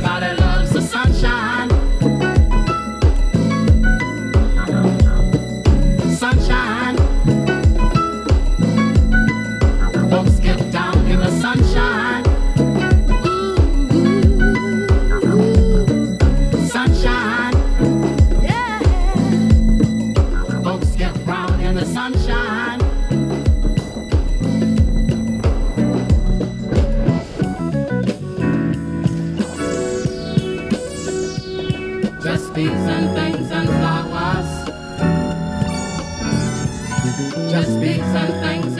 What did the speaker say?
Everybody loves the sunshine. Sunshine. just pigs and things and flowers. Just pigs and things